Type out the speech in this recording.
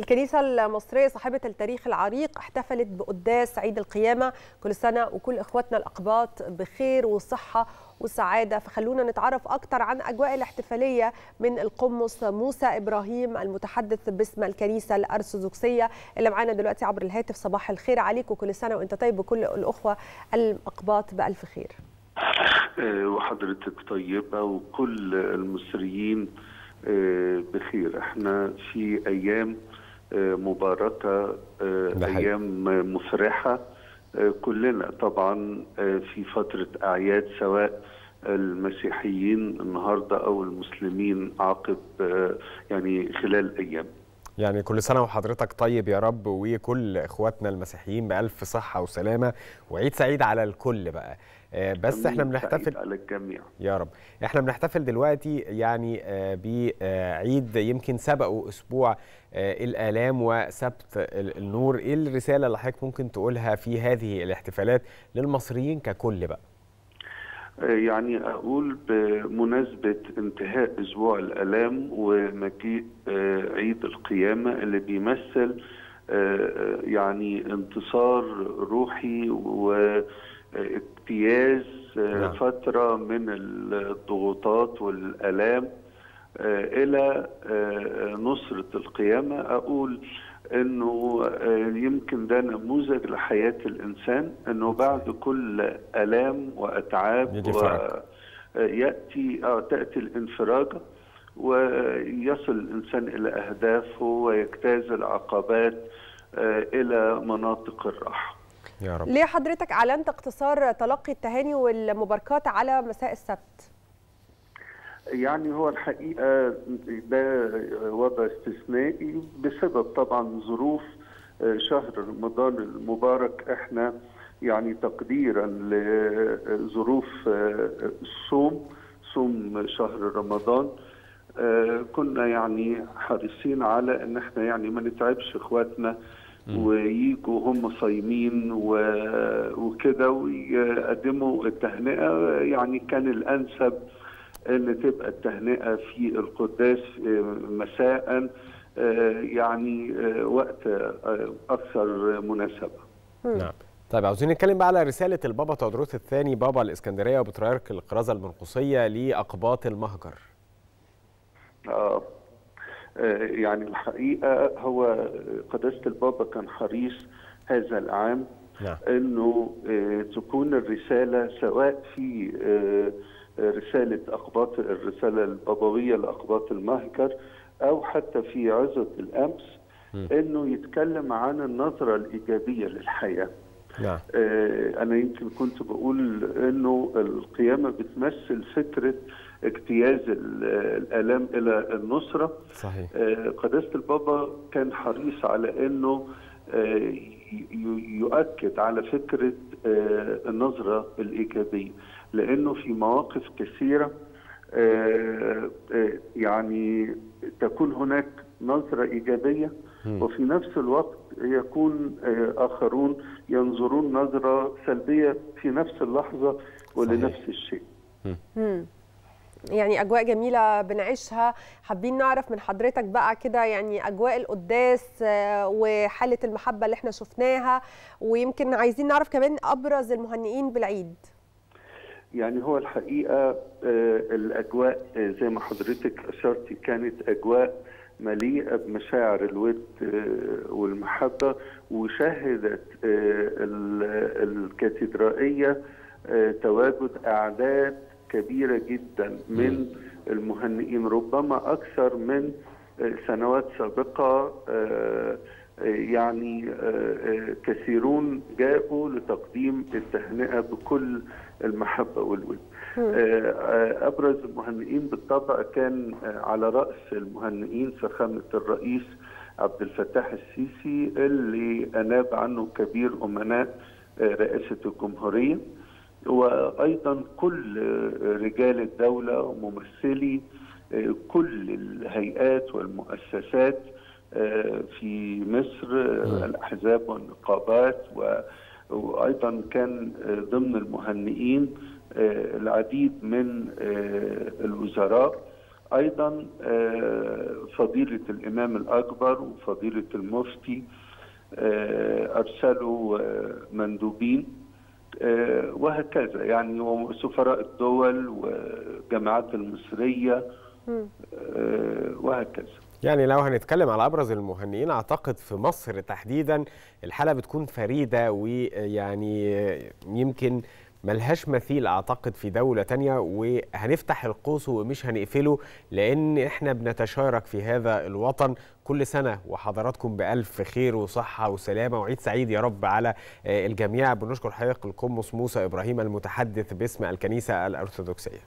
الكنيسة المصرية صاحبة التاريخ العريق احتفلت بقداس عيد القيامة. كل سنة وكل إخواتنا الأقباط بخير والصحة والسعادة فخلونا نتعرف أكتر عن أجواء الاحتفالية من القمص موسى إبراهيم المتحدث باسم الكنيسة الأرثوذكسية اللي معانا دلوقتي عبر الهاتف. صباح الخير عليك وكل سنة وأنت طيب وكل الأخوة الأقباط بألف خير. وحضرتك طيبة وكل المصريين بخير. إحنا في أيام مباركة أيام مفرحة كلنا طبعا في فترة أعياد سواء المسيحيين النهارده أو المسلمين عقب يعني خلال أيام. يعني كل سنة وحضرتك طيب يا رب وكل إخواتنا المسيحيين بألف صحة وسلامة وعيد سعيد على الكل بقى. بس إحنا بنحتفل على الجميع. يا رب. إحنا بنحتفل دلوقتي يعني بعيد يمكن سبقه أسبوع الآلام وسبت النور. إيه الرسالة اللي حضرتك ممكن تقولها في هذه الاحتفالات للمصريين ككل بقى؟ يعني أقول بمناسبة انتهاء أسبوع الآلام ومجيء عيد القيامة اللي بيمثل يعني انتصار روحي و اجتياز نعم. فترة من الضغوطات والآلام إلى نصرة القيامة. أقول أنه يمكن ده نموذج لحياة الإنسان أنه بعد كل آلام وأتعاب يأتي آه تأتي الانفراجة ويصل الإنسان إلى أهدافه ويجتاز العقبات إلى مناطق الراحة يا رب. ليه حضرتك أعلنت اقتصار تلقي التهاني والمباركات على مساء السبت؟ يعني هو الحقيقة ده وضع استثنائي بسبب طبعا ظروف شهر رمضان المبارك إحنا يعني تقديرا لظروف الصوم صوم شهر رمضان كنا يعني حريصين على إن إحنا يعني ما نتعبش إخواتنا ويجوا هم صايمين وكده ويقدموا التهنئة يعني كان الأنسب إن تبقى التهنئة في القداس مساء يعني وقت أكثر مناسبة. نعم. طيب عاوزين نتكلم بقى على رسالة البابا تودروس الثاني بابا الإسكندرية وبطريرك القرازة المنقوصيه لأقباط المهجر. آه يعني الحقيقة هو قداسة البابا كان حريص هذا العام نعم. إنه تكون الرسالة سواء في رسالة أقباط الرسالة البابوية لأقباط المهجر أو حتى في عظه الأمس. إنه يتكلم عن النظرة الإيجابية للحياة. نعم. أنا يمكن كنت بقول إنه القيامة بتمثل فكرة اجتياز الآلام إلى النصرة. صحيح. قداسة البابا كان حريص على إنه يؤكد على فكرة النظرة الإيجابية لأنه في مواقف كثيرة يعني تكون هناك نظرة إيجابية وفي نفس الوقت يكون آخرون ينظرون نظرة سلبية في نفس اللحظة ولنفس الشيء. يعني أجواء جميلة بنعيشها. حابين نعرف من حضرتك بقى كده يعني أجواء القداس وحالة المحبة اللي إحنا شفناها ويمكن عايزين نعرف كمان أبرز المهنئين بالعيد. يعني هو الحقيقة الأجواء زي ما حضرتك اشرتي كانت أجواء مليئة بمشاعر الود والمحبة وشهدت الكاتدرائية تواجد أعداد كبيرة جدا من المهنئين ربما أكثر من سنوات سابقة يعني كثيرون جاءوا لتقديم التهنئة بكل المحبة والود. أبرز المهنئين بالطبع كان على رأس المهنئين فخامه الرئيس عبد الفتاح السيسي اللي أناب عنه كبير أمناء رئاسة الجمهورية. وأيضا كل رجال الدولة وممثلي كل الهيئات والمؤسسات في مصر الأحزاب والنقابات وأيضا كان ضمن المهنئين العديد من الوزراء. أيضا فضيلة الإمام الأكبر وفضيلة المفتي أرسلوا مندوبين. وهكذا. يعني وسفراء الدول والجامعات المصرية وهكذا. يعني لو هنتكلم على أبرز المهنئين أعتقد في مصر تحديدا الحالة بتكون فريدة ويعني يمكن ملهاش مثيل أعتقد في دولة تانية. وهنفتح القوس ومش هنقفله لأن إحنا بنتشارك في هذا الوطن كل سنة وحضراتكم بألف خير وصحة وسلامة وعيد سعيد يا رب على الجميع. بنشكر حضرتك القمص موسى إبراهيم المتحدث باسم الكنيسة الأرثوذكسية.